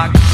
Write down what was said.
my